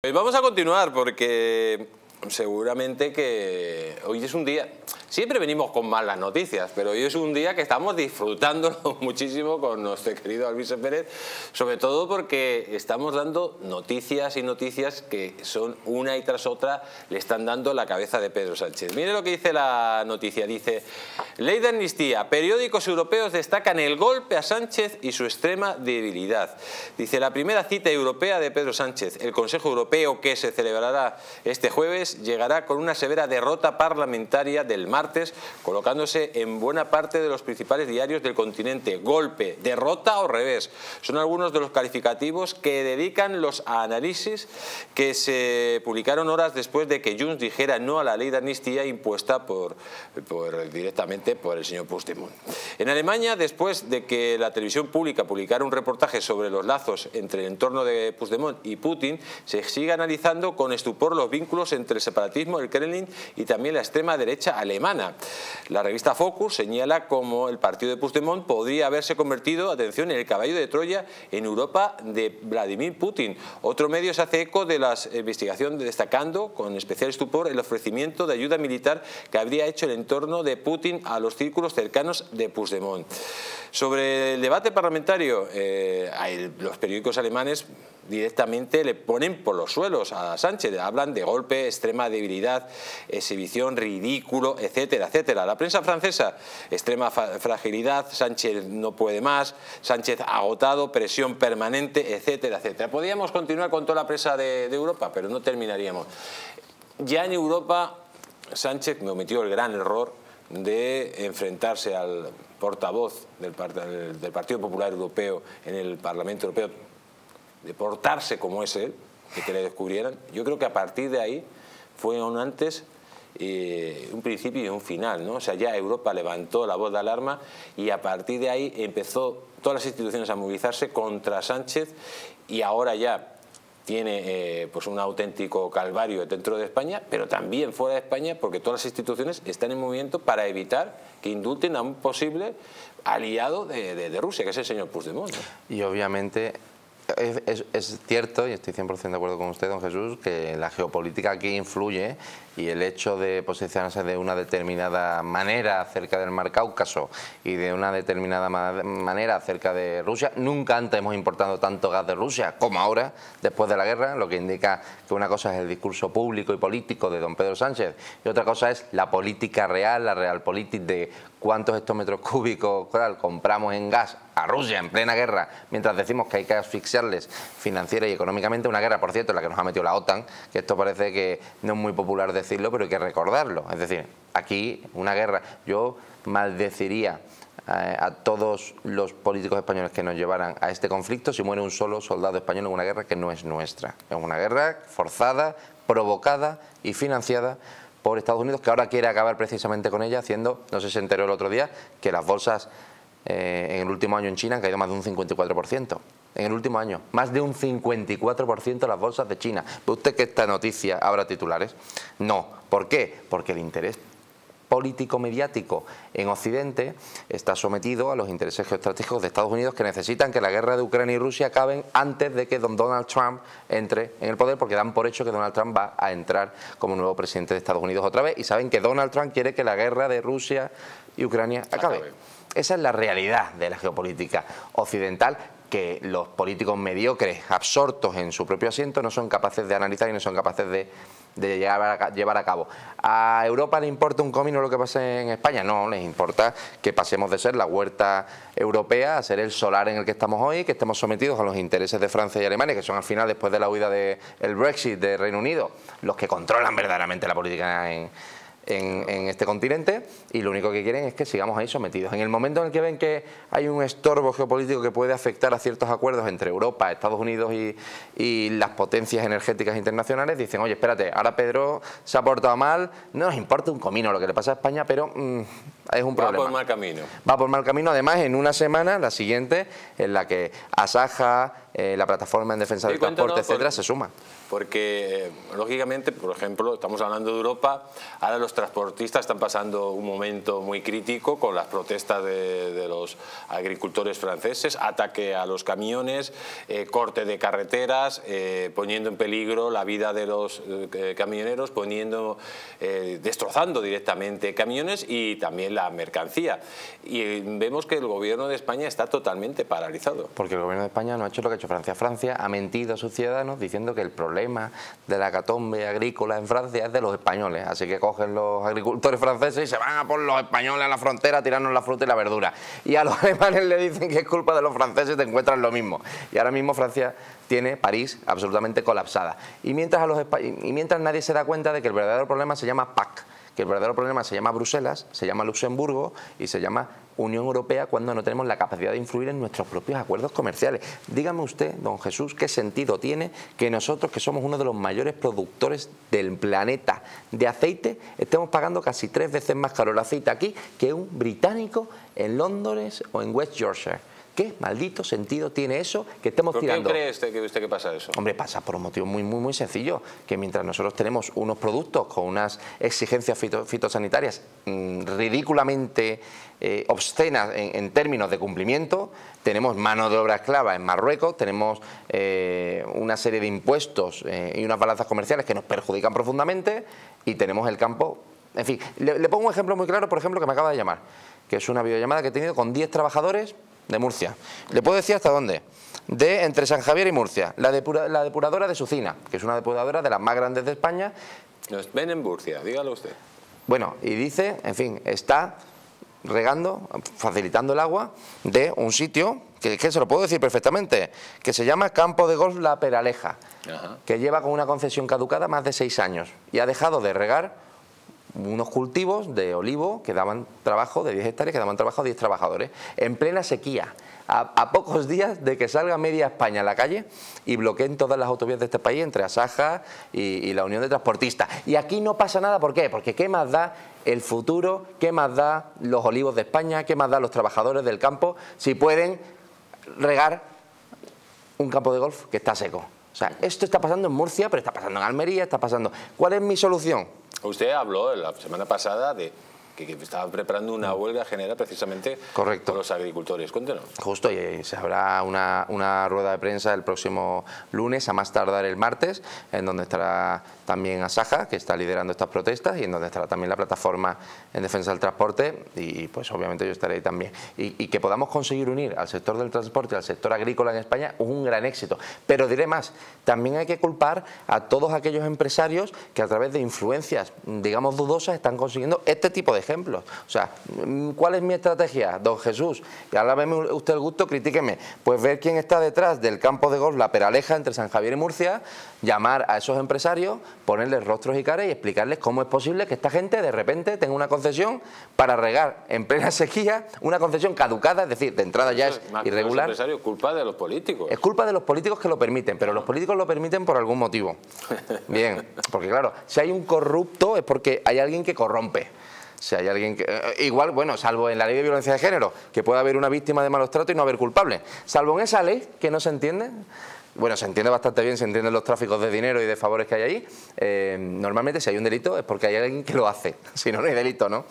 Pues vamos a continuar porque seguramente que hoy es un día, siempre venimos con malas noticias, pero hoy es un día que estamos disfrutando muchísimo con nuestro querido Alvise Pérez, sobre todo porque estamos dando noticias y noticias que son una y tras otra le están dando la cabeza de Pedro Sánchez. Mire lo que dice la noticia, dice, ley de amnistía, periódicos europeos destacan el golpe a Sánchez y su extrema debilidad. Dice, la primera cita europea de Pedro Sánchez, el Consejo Europeo que se celebrará este jueves, llegará con una severa derrota parlamentaria del martes, colocándose en buena parte de los principales diarios del continente. Golpe, derrota o revés. Son algunos de los calificativos que dedican los análisis que se publicaron horas después de que Junts dijera no a la ley de amnistía impuesta por, directamente por el señor Puigdemont. En Alemania, después de que la televisión pública publicara un reportaje sobre los lazos entre el entorno de Puigdemont y Putin, se sigue analizando con estupor los vínculos entre el separatismo, el Kremlin y también la extrema derecha alemana. La revista Focus señala cómo el partido de Puigdemont podría haberse convertido, atención, en el caballo de Troya en Europa de Vladimir Putin. Otro medio se hace eco de la investigación destacando con especial estupor el ofrecimiento de ayuda militar que habría hecho el entorno de Putin a los círculos cercanos de Puigdemont. Sobre el debate parlamentario, eh, los periódicos alemanes directamente le ponen por los suelos a Sánchez, hablan de golpe, extrema debilidad, exhibición, ridículo, etcétera, etcétera. La prensa francesa, extrema fragilidad, Sánchez no puede más, Sánchez agotado, presión permanente, etcétera, etcétera. Podríamos continuar con toda la prensa de, Europa, pero no terminaríamos. Ya en Europa, Sánchez cometió el gran error de enfrentarse al portavoz del, Partido Popular Europeo en el Parlamento Europeo, de portarse como es él, de que le descubrieran, yo creo que a partir de ahí fue un antes eh, un principio y un final, ¿no? O sea, ya Europa levantó la voz de alarma y a partir de ahí empezó todas las instituciones a movilizarse contra Sánchez y ahora ya tiene eh, pues un auténtico calvario dentro de España, pero también fuera de España, porque todas las instituciones están en movimiento para evitar que indulten a un posible aliado de, Rusia, que es el señor Puigdemont. Y obviamente es, cierto, y estoy 100% de acuerdo con usted, don Jesús, que la geopolítica aquí influye y el hecho de posicionarse de una determinada manera acerca del Mar Cáucaso y de una determinada manera acerca de Rusia, nunca antes hemos importado tanto gas de Rusia como ahora, después de la guerra, lo que indica que una cosa es el discurso público y político de don Pedro Sánchez y otra cosa es la política real, la realpolitik de cuántos hectómetros cúbicos compramos en gas a Rusia en plena guerra, mientras decimos que hay que asfixiarles financiera y económicamente, una guerra, por cierto, en la que nos ha metido la OTAN, que esto parece que no es muy popular decirlo, pero hay que recordarlo. Es decir, aquí una guerra, yo maldeciría eh, a todos los políticos españoles que nos llevaran a este conflicto si muere un solo soldado español en una guerra que no es nuestra. Es una guerra forzada, provocada y financiada por Estados Unidos, que ahora quiere acabar precisamente con ella, haciendo, no sé si se enteró el otro día, que las bolsas eh, en el último año en China han caído más de un 54%. En el último año, más de un 54% las bolsas de China. ¿Ve usted que esta noticia habrá titulares? No. ¿Por qué? Porque el interés político-mediático en Occidente está sometido a los intereses geoestratégicos de Estados Unidos que necesitan que la guerra de Ucrania y Rusia acaben antes de que don Donald Trump entre en el poder porque dan por hecho que Donald Trump va a entrar como nuevo presidente de Estados Unidos otra vez y saben que Donald Trump quiere que la guerra de Rusia y Ucrania acabe. Esa es la realidad de la geopolítica occidental que los políticos mediocres, absortos en su propio asiento, no son capaces de analizar y no son capaces de de llevar a, llevar a cabo. ¿A Europa le importa un comino lo que pase en España? No, les importa que pasemos de ser la huerta europea a ser el solar en el que estamos hoy, que estemos sometidos a los intereses de Francia y Alemania, que son al final, después de la huida del Brexit de Reino Unido, los que controlan verdaderamente la política en en, este continente y lo único que quieren es que sigamos ahí sometidos. En el momento en el que ven que hay un estorbo geopolítico que puede afectar a ciertos acuerdos entre Europa, Estados Unidos y, las potencias energéticas internacionales, dicen, oye, espérate, ahora Pedro se ha portado mal, no nos importa un comino lo que le pasa a España, pero mm, es un problema. Va por mal camino. Va por mal camino, además en una semana, la siguiente, en la que Asaja, eh, la plataforma en defensa del transporte, etcétera, se suma. Porque, lógicamente, por ejemplo, estamos hablando de Europa, ahora los transportistas están pasando un momento muy crítico con las protestas de, los agricultores franceses, ataque a los camiones, eh, corte de carreteras, eh, poniendo en peligro la vida de los camioneros, poniendo, destrozando directamente camiones y también la mercancía. Y vemos que el gobierno de España está totalmente paralizado. Porque el gobierno de España no ha hecho lo que ha hecho Francia. Francia ha mentido a sus ciudadanos diciendo que el problema de la catombe agrícola en Francia es de los españoles. Así que cogen los agricultores franceses y se van a por los españoles a la frontera a tirarnos la fruta y la verdura. Y a los alemanes le dicen que es culpa de los franceses te encuentran lo mismo. Y ahora mismo Francia tiene París absolutamente colapsada. Y mientras, a los, y mientras nadie se da cuenta de que el verdadero problema se llama PAC, que el verdadero problema se llama Bruselas, se llama Luxemburgo y se llama Unión Europea cuando no tenemos la capacidad de influir en nuestros propios acuerdos comerciales. Dígame usted, don Jesús, qué sentido tiene que nosotros, que somos uno de los mayores productores del planeta de aceite, estemos pagando casi tres veces más caro el aceite aquí que un británico en Londres o en West Yorkshire. ¿Qué maldito sentido tiene eso que estemos ¿Por tirando? ¿Por qué cree usted que, usted que pasa eso? Hombre, pasa por un motivo muy, muy, muy sencillo, que mientras nosotros tenemos unos productos con unas exigencias fitosanitarias mm, ridículamente eh, obscenas en, términos de cumplimiento, tenemos mano de obra esclava en Marruecos, tenemos eh, una serie de impuestos eh, y unas balanzas comerciales que nos perjudican profundamente y tenemos el campo... En fin, le, le pongo un ejemplo muy claro, por ejemplo, que me acaba de llamar, que es una videollamada que he tenido con 10 trabajadores de Murcia. Le puedo decir hasta dónde. De entre San Javier y Murcia, la, la depuradora de Sucina, que es una depuradora de las más grandes de España. Nos ven en Murcia, dígalo usted. Bueno, y dice, en fin, está regando, facilitando el agua de un sitio que, que, se lo puedo decir perfectamente, que se llama Campo de Golf La Peraleja, que lleva con una concesión caducada más de seis años y ha dejado de regar unos cultivos de olivo que daban trabajo, de 10 hectáreas, que daban trabajo a 10 trabajadores, en plena sequía, a, pocos días de que salga media España a la calle y bloqueen todas las autovías de este país entre Asaja y, la Unión de Transportistas. Y aquí no pasa nada, ¿por qué? Porque ¿qué más da el futuro, qué más da los olivos de España, qué más da los trabajadores del campo si pueden regar un campo de golf que está seco? O sea, esto está pasando en Murcia, pero está pasando en Almería, está pasando... ¿Cuál es mi solución? Usted habló la semana pasada de que, estaba preparando una huelga general precisamente Correcto. con los agricultores. Cuéntenos. Justo, y se habrá una, una, rueda de prensa el próximo lunes, a más tardar el martes, en donde estará también Asaja, que está liderando estas protestas, y en donde estará también la plataforma en defensa del transporte, y pues obviamente yo estaré ahí también. Y, y que podamos conseguir unir al sector del transporte y al sector agrícola en España es un gran éxito. Pero diré más, también hay que culpar a todos aquellos empresarios que a través de influencias, digamos, dudosas, están consiguiendo este tipo de ejemplos. O sea, ¿cuál es mi estrategia, don Jesús? Y veme usted el gusto, critíqueme. Pues ver quién está detrás del campo de golf La Peraleja entre San Javier y Murcia, llamar a esos empresarios, ponerles rostros y caras y explicarles cómo es posible que esta gente de repente tenga una concesión para regar en plena sequía, una concesión caducada, es decir, de entrada ya es, irregular. Es culpa de los políticos. Es culpa de los políticos que lo permiten, pero los políticos lo permiten por algún motivo. Bien, porque claro, si hay un corrupto es porque hay alguien que corrompe. Si hay alguien que... Eh, igual, bueno, salvo en la ley de violencia de género, que puede haber una víctima de malos tratos y no haber culpable. Salvo en esa ley, que no se entiende, bueno, se entiende bastante bien, se entienden los tráficos de dinero y de favores que hay ahí. Eh, normalmente si hay un delito es porque hay alguien que lo hace, si no, no hay delito, ¿no?